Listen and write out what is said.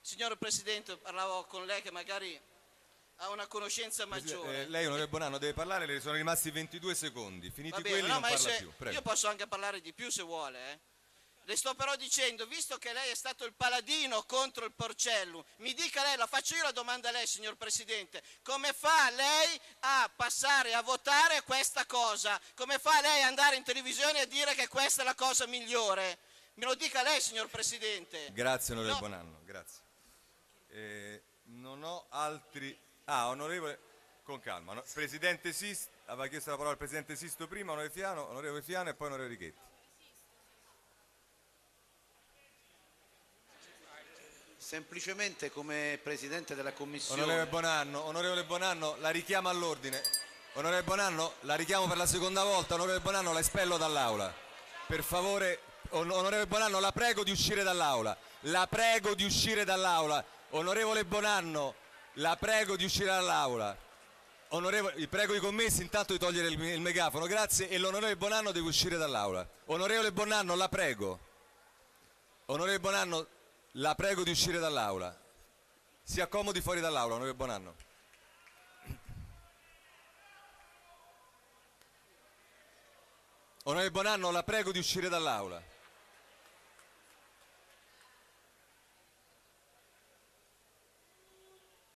Signor Presidente, parlavo con lei che magari ha una conoscenza maggiore. Eh, lei, onorevole Bonanno, deve parlare, le sono rimasti 22 secondi. Finiti Va bene, quelli no, non parla se- più. Prego. io posso anche parlare di più se vuole. eh. Le sto però dicendo, visto che lei è stato il paladino contro il Porcellum, mi dica lei, la faccio io la domanda a lei, signor Presidente, come fa lei a passare a votare questa cosa? Come fa lei ad andare in televisione a dire che questa è la cosa migliore? Me lo dica lei, signor Presidente. Grazie, onorevole No. Bonanno, grazie. Eh, non ho altri... Ah, onorevole... Con calma. no- Presidente Sisto, aveva chiesto la parola al Presidente Sisto prima, onorevole Fiano, onorevole Fiano e poi onorevole Richetti. Semplicemente come Presidente della Commissione. Onorevole Bonanno, onorevole Bonanno, la richiamo all'ordine. Onorevole Bonanno, la richiamo per la seconda volta. Onorevole Bonanno, la espello dall'aula. Per favore, onorevole Bonanno, la prego di uscire dall'aula. La prego di uscire dall'aula. Onorevole Bonanno, la prego di uscire dall'aula. Onorevole, prego i commessi intanto di togliere il, il megafono, grazie. E l'onorevole Bonanno deve uscire dall'aula. Onorevole Bonanno, la prego. Onorevole Bonanno, la prego di uscire dall'aula. Si accomodi fuori dall'aula, onorevole Bonanno. Onorevole Bonanno, la prego di uscire dall'aula.